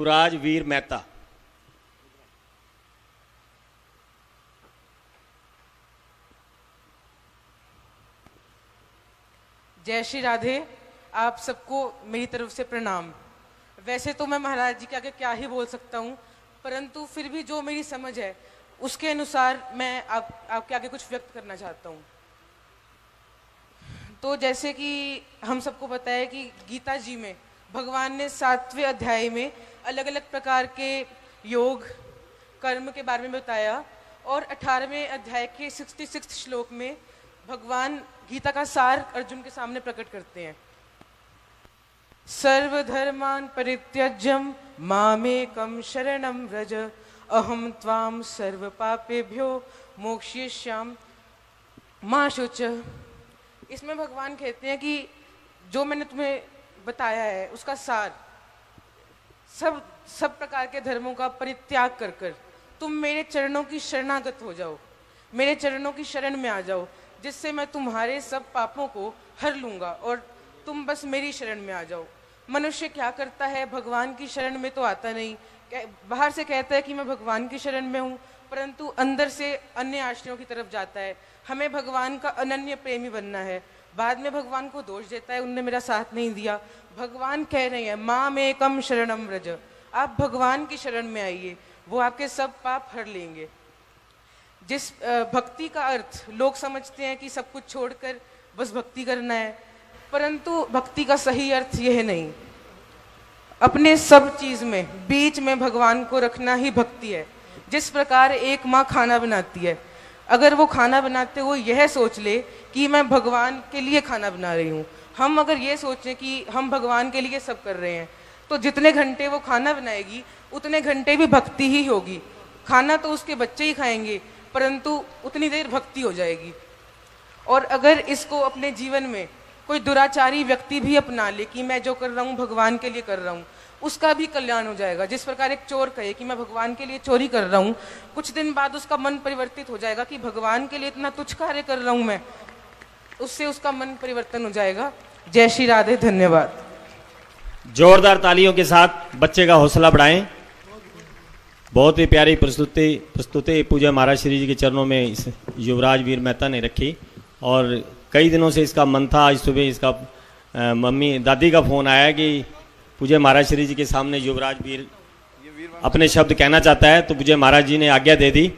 युवराज वीर मेहता। जय श्री राधे, आप सबको मेरी तरफ़ से प्रणाम। वैसे तो मैं महाराज जी के आगे क्या ही बोल सकता हूँ, परंतु फिर भी जो मेरी समझ है, उसके अनुसार मैं आप, आपके आगे कुछ व्यक्त करना चाहता हूँ। तो जैसे कि हम सबको पता है कि गीता जी में, भगवान ने सातवें अध्याय में अलग अलग प्रकार के योग कर्म के बारे में बताया और अठारहवें अध्याय के सिक्सटी सिक्स श्लोक में भगवान गीता का सार अर्जुन के सामने प्रकट करते हैं। सर्वधर्मान परित्यज्यम मामेकम शरणम व्रज अहम त्वाम सर्व पापेभ्यो मोक्षयिष्याम माँ शुच। इसमें भगवान कहते हैं कि जो मैंने तुम्हें बताया है, उसका सार सब सब प्रकार के धर्मों का परित्याग कर कर। तुम मेरे चरणों की शरणागत हो जाओ। मेरे चरणों की शरण में आ जाओ, जिससे मैं तुम्हारे सब पापों को हर लूँगा और तुम बस मेरी शरण में आ जाओ। मनुष्य क्या करता है? भगवान की शरण में तो आता नहीं। बाहर से कहता है कि मैं भगवान की शरण में हूँ, परंतु अंदर से अन्य आश्रयों की तरफ़ जाता है। हमें भगवान का अनन्य प्रेमी बनना है। बाद में भगवान को दोष देता है, उनने मेरा साथ नहीं दिया। भगवान कह रहे हैं, माँ, में कम शरणम व्रज। आप भगवान की शरण में आइए, वो आपके सब पाप हर लेंगे। जिस भक्ति का अर्थ लोग समझते हैं कि सब कुछ छोड़कर बस भक्ति करना है, परंतु भक्ति का सही अर्थ यह नहीं। अपने सब चीज़ में, बीच में भगवान को रखना ही भक्ति है। जिस प्रकार एक माँ खाना बनाती है अगर वो खाना बनाते हुए यह सोच ले कि मैं भगवान के लिए खाना बना रही हूँ, हम अगर ये सोचें कि हम भगवान के लिए सब कर रहे हैं तो जितने घंटे वो खाना बनाएगी, उतने घंटे भी भक्ति ही होगी। खाना तो उसके बच्चे ही खाएँगे, परंतु उतनी देर भक्ति हो जाएगी। और अगर इसको अपने जीवन में कोई दुराचारी व्यक्ति भी अपना ले कि मैं जो कर रहा हूँ, भगवान के लिए कर रहा हूँ। उसका भी कल्याण हो जाएगा। जिस प्रकार एक चोर कहे कि मैं भगवान के लिए चोरी कर रहा हूँ, कुछ दिन बाद उसका मन परिवर्तित हो जाएगा कि भगवान के लिए इतना तुच्छ कार्य कर रहा हूँ मैं। उससे उसका मन परिवर्तन हो जाएगा। जय श्री राधे, धन्यवाद। जोरदार तालियों के साथ बच्चे का हौसला बढ़ाएँ। बहुत ही प्यारी प्रस्तुति प्रस्तुति पूजा महाराज श्री जी के चरणों में इस युवराज वीर मेहता ने रखी और कई दिनों से इसका मन था। आज सुबह इसका आ, मम्मी दादी का फ़ोन आया कि मुझे महाराज श्री जी के सामने युवराज वीर अपने शब्द कहना चाहता है तो मुझे महाराज जी ने आज्ञा दे दी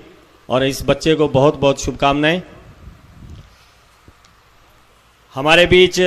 और इस बच्चे को बहुत बहुत शुभकामनाएँ। हमारे बीच